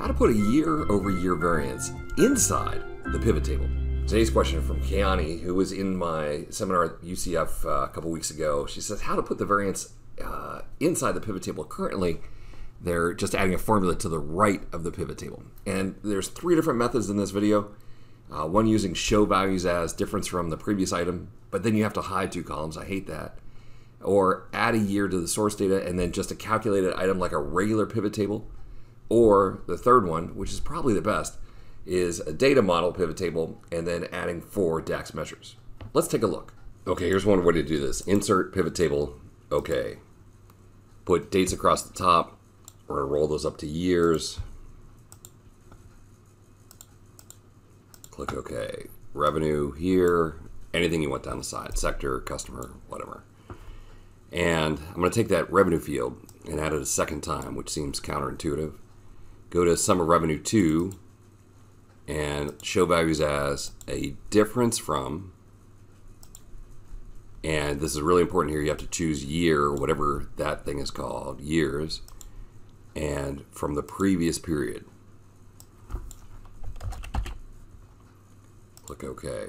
how to put a year over year variance inside the pivot table. Today's question from Keani, who was in my seminar at UCF uh, a couple weeks ago. She says, How to put the variance uh, inside the pivot table. Currently, they're just adding a formula to the right of the pivot table. And there's three different methods in this video. Uh, one using show values as difference from the previous item, but then you have to hide two columns. I hate that. Or add a year to the source data and then just a calculated item like a regular pivot table or the third one, which is probably the best, is a data model pivot table and then adding four DAX measures. Let's take a look. Okay, here's one way to do this. Insert pivot table, okay. Put dates across the top. We're gonna roll those up to years. Click OK. Revenue here, anything you want down the side, sector, customer, whatever. And I'm gonna take that revenue field and add it a second time, which seems counterintuitive go to sum of revenue 2 and show values as a difference from and this is really important here you have to choose year or whatever that thing is called years and from the previous period. Click OK.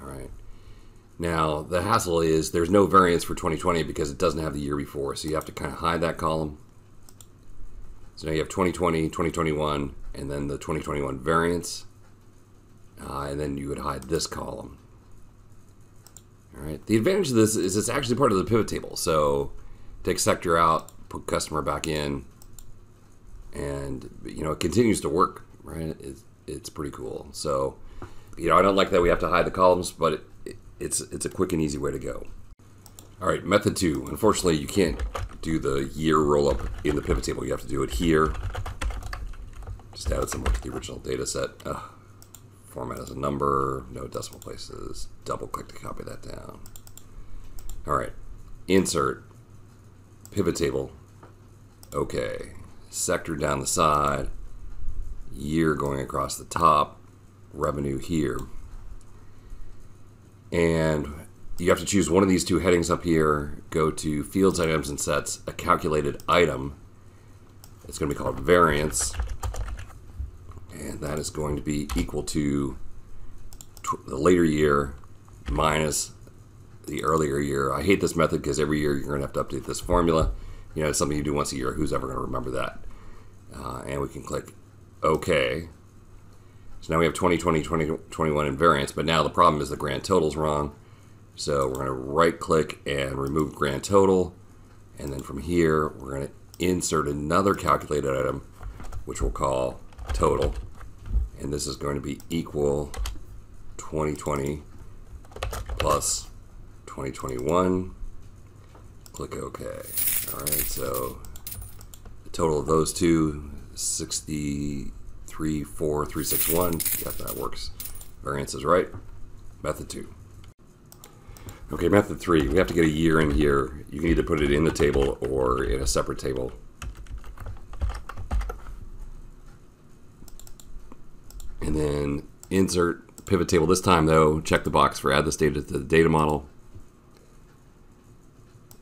All right. Now the hassle is there's no variance for 2020 because it doesn't have the year before so you have to kind of hide that column so now you have 2020, 2021, and then the 2021 variance. Uh, and then you would hide this column. All right. The advantage of this is it's actually part of the pivot table. So take sector out, put customer back in, and you know it continues to work. Right. It's, it's pretty cool. So you know I don't like that we have to hide the columns, but it, it, it's it's a quick and easy way to go. All right. Method two. Unfortunately, you can't do the year rollup in the pivot table. You have to do it here. Just added some more to the original data set. Ugh. Format as a number, no decimal places. Double click to copy that down. All right, insert, pivot table, okay. Sector down the side, year going across the top, revenue here. And you have to choose one of these two headings up here, go to fields, items, and sets, a calculated item. It's going to be called variance, and that is going to be equal to the later year minus the earlier year. I hate this method because every year you're going to have to update this formula. You know, it's something you do once a year. Who's ever going to remember that? Uh, and we can click OK. So now we have 2020, 2021 in variance, but now the problem is the grand total is wrong. So we're going to right click and remove grand total. And then from here, we're going to insert another calculated item, which we'll call total. And this is going to be equal 2020 plus 2021. Click OK. All right, so the total of those two, 634361. Yep, that works. Variance is right. Method two. Okay, method three, we have to get a year in here. You can either put it in the table or in a separate table. And then insert pivot table. This time though, check the box for add this data to the data model.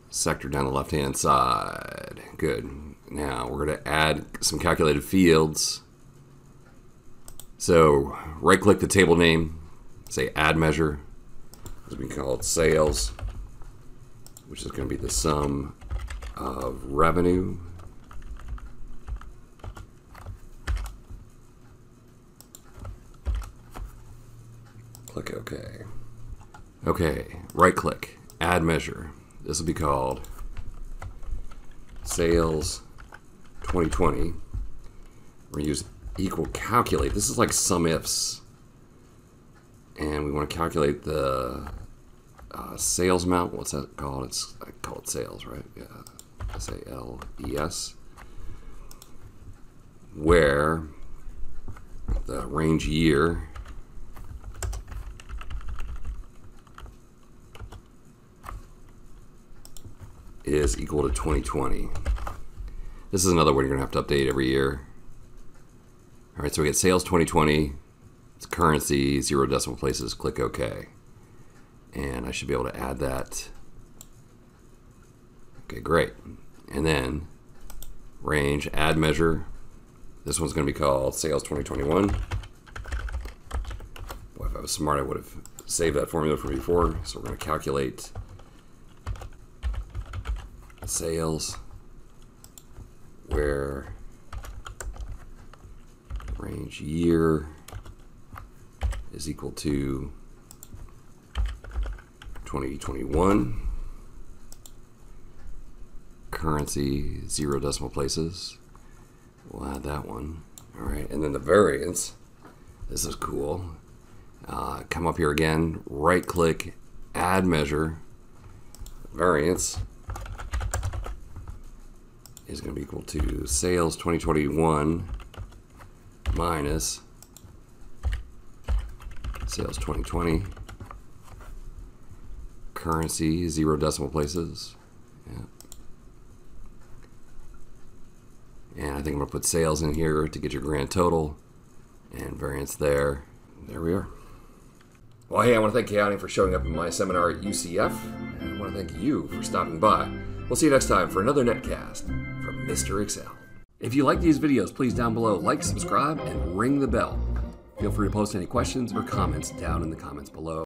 Sector down the left-hand side. Good. Now we're going to add some calculated fields. So right click the table name, say add measure, as we call it sales, which is going to be the sum of revenue click OK. Okay, right click, add measure. This will be called sales 2020. We're going to use equal calculate. This is like sum ifs and we want to calculate the uh, sales amount. What's that called? It's I call it sales, right? Yeah, S A L E S. Where the range year is equal to 2020. This is another one you're going to have to update every year. All right, so we get sales 2020 it's currency, zero decimal places, click OK. And I should be able to add that. Okay, great. And then range, add measure, This one's going to be called Sales 2021. Boy, if I was smart, I would have saved that formula from before. So we're going to calculate sales where range year is equal to 2021 currency zero decimal places. We'll add that one. All right and then the variance this is cool. Uh, come up here again right click add measure. Variance is going to be equal to sales 2021 minus sales 2020 currency zero decimal places yeah. and I think I'm gonna put sales in here to get your grand total and variance there there we are well hey I want to thank Keani for showing up in my seminar at UCF and I want to thank you for stopping by we'll see you next time for another netcast from Mr. Excel if you like these videos, please down below like, subscribe, and ring the bell. Feel free to post any questions or comments down in the comments below.